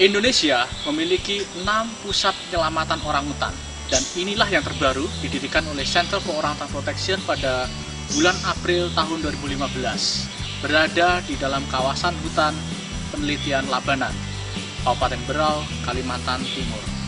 Indonesia memiliki enam pusat penyelamatan orangutan dan inilah yang terbaru didirikan oleh Center for Orangutan Protection pada bulan April tahun 2015 berada di dalam kawasan hutan penelitian Labanan, Kabupaten Berau, Kalimantan Timur.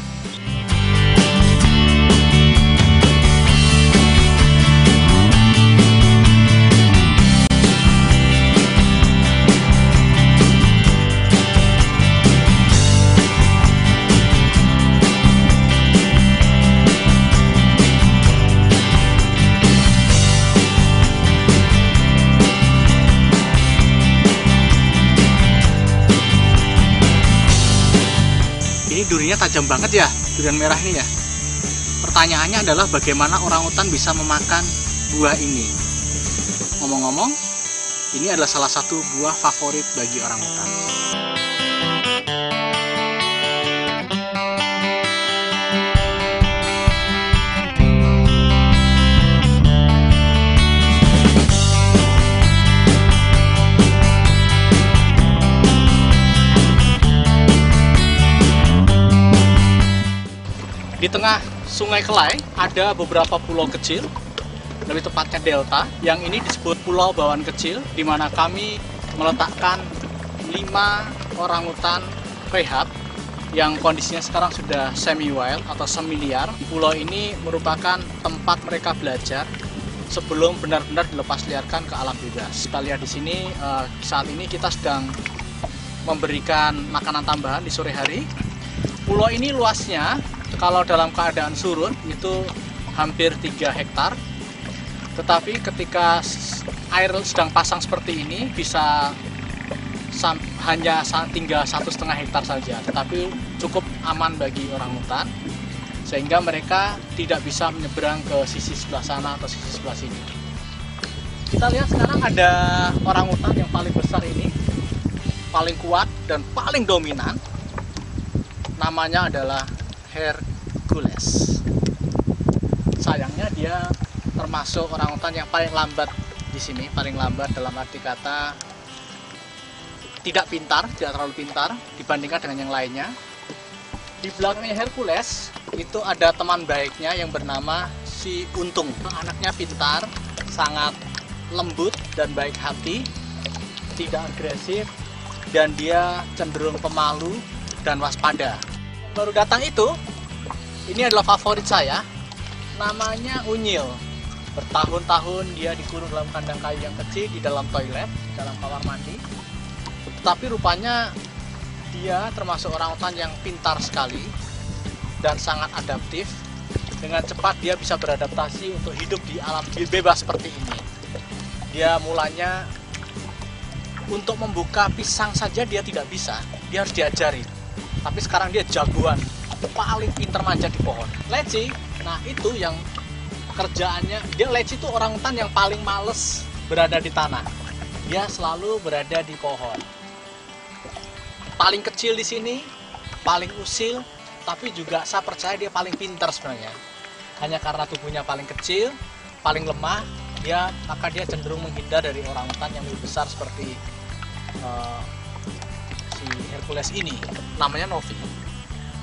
Ini durinya tajam banget ya, durian merah ini ya. Pertanyaannya adalah bagaimana orangutan bisa memakan buah ini. Ngomong-ngomong, ini adalah salah satu buah favorit bagi orangutan. Di tengah Sungai Kelai ada beberapa pulau kecil, lebih tepatnya delta. Yang ini disebut Pulau Bawan Kecil, di mana kami meletakkan 5 orangutan rehab yang kondisinya sekarang sudah semi wild atau semi liar. Pulau ini merupakan tempat mereka belajar sebelum benar-benar dilepas liarkan ke alam bebas. Kita lihat di sini eh, saat ini kita sedang memberikan makanan tambahan di sore hari. Pulau ini luasnya kalau dalam keadaan surut itu hampir 3 hektar. Tetapi ketika air sedang pasang seperti ini bisa hanya tinggal satu setengah hektar saja, tetapi cukup aman bagi orang hutan sehingga mereka tidak bisa menyeberang ke sisi sebelah sana atau sisi sebelah sini. Kita lihat sekarang ada orang hutan yang paling besar ini, paling kuat dan paling dominan. Namanya adalah Hercules. Sayangnya dia termasuk orangutan yang paling lambat di sini, paling lambat dalam arti kata tidak pintar, tidak terlalu pintar dibandingkan dengan yang lainnya. Di belakangnya Hercules itu ada teman baiknya yang bernama si Untung. Anaknya pintar, sangat lembut dan baik hati, tidak agresif, dan dia cenderung pemalu dan waspada. Baru datang itu, ini adalah favorit saya, namanya Unyil. Bertahun-tahun dia dikurung dalam kandang kayu yang kecil di dalam toilet, dalam kamar mandi. Tetapi rupanya dia termasuk orangutan yang pintar sekali dan sangat adaptif. Dengan cepat dia bisa beradaptasi untuk hidup di alam bebas seperti ini. Dia mulanya untuk membuka pisang saja dia tidak bisa, dia harus diajari. Tapi sekarang dia jagoan, paling pintar manjat di pohon. Leci, nah itu yang kerjaannya, dia Leci itu orangutan yang paling males berada di tanah. Dia selalu berada di pohon. Paling kecil di sini, paling usil, tapi juga saya percaya dia paling pintar sebenarnya. Hanya karena tubuhnya paling kecil, paling lemah, dia maka dia cenderung menghindar dari orangutan yang lebih besar seperti eh, si Hercules ini namanya Novi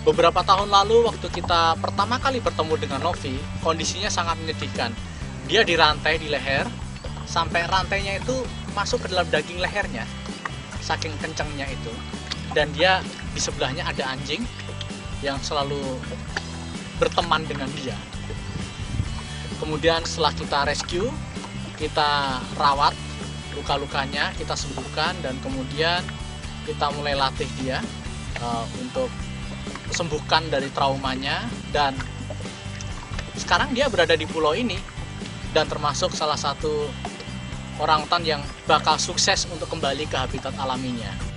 beberapa tahun lalu waktu kita pertama kali bertemu dengan Novi kondisinya sangat menyedihkan. Dia dirantai di leher sampai rantainya itu masuk ke dalam daging lehernya saking kencangnya itu. Dan dia di sebelahnya ada anjing yang selalu berteman dengan dia. Kemudian setelah kita rescue kita rawat luka-lukanya kita sembuhkan dan kemudian kita mulai latih dia uh, untuk sembuhkan dari traumanya dan sekarang dia berada di pulau ini dan termasuk salah satu orangutan yang bakal sukses untuk kembali ke habitat alaminya.